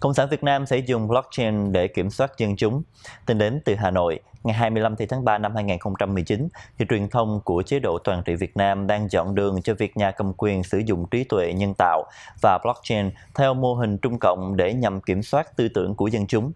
Cộng sản Việt Nam sẽ dùng blockchain để kiểm soát dân chúng. Tin đến từ Hà Nội, ngày 25 tháng 3 năm 2019, thì truyền thông của chế độ toàn trị Việt Nam đang chọn đường cho việc nhà cầm quyền sử dụng trí tuệ nhân tạo và blockchain theo mô hình trung cộng để nhằm kiểm soát tư tưởng của dân chúng.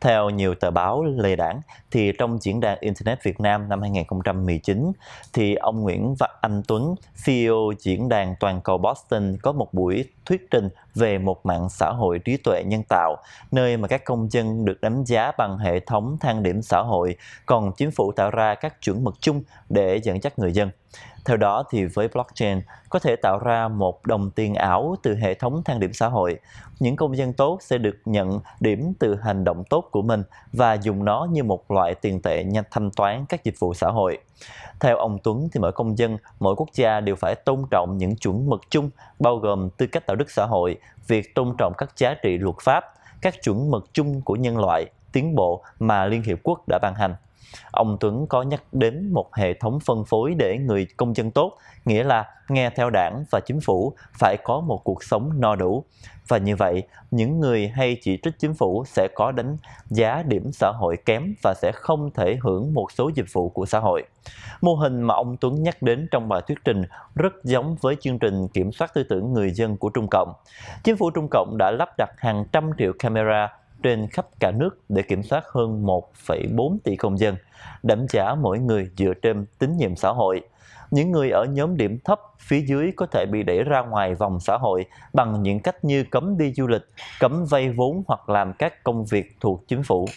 Theo nhiều tờ báo lề đảng, thì trong diễn đàn Internet Việt Nam năm 2019, thì ông Nguyễn Văn Anh Tuấn, CEO diễn đàn toàn cầu Boston có một buổi thuyết trình về một mạng xã hội trí tuệ nhân tạo, nơi mà các công dân được đánh giá bằng hệ thống thang điểm xã hội, còn chính phủ tạo ra các chuẩn mực chung để dẫn dắt người dân. Theo đó thì với blockchain có thể tạo ra một đồng tiền ảo từ hệ thống thang điểm xã hội. Những công dân tốt sẽ được nhận điểm từ hành động tốt của mình và dùng nó như một loại tiền tệ nhanh thanh toán các dịch vụ xã hội. Theo ông Tuấn thì mỗi công dân, mỗi quốc gia đều phải tôn trọng những chuẩn mực chung bao gồm tư cách đạo đức xã hội, việc tôn trọng các giá trị luật pháp, các chuẩn mực chung của nhân loại, tiến bộ mà Liên Hiệp Quốc đã ban hành. Ông Tuấn có nhắc đến một hệ thống phân phối để người công dân tốt, nghĩa là nghe theo đảng và chính phủ phải có một cuộc sống no đủ. Và như vậy, những người hay chỉ trích chính phủ sẽ có đánh giá điểm xã hội kém và sẽ không thể hưởng một số dịch vụ của xã hội. Mô hình mà ông Tuấn nhắc đến trong bài thuyết trình rất giống với chương trình kiểm soát tư tưởng người dân của Trung Cộng. Chính phủ Trung Cộng đã lắp đặt hàng trăm triệu camera trên khắp cả nước để kiểm soát hơn 1,4 tỷ công dân, đảm trả mỗi người dựa trên tín nhiệm xã hội. Những người ở nhóm điểm thấp phía dưới có thể bị đẩy ra ngoài vòng xã hội bằng những cách như cấm đi du lịch, cấm vay vốn hoặc làm các công việc thuộc chính phủ.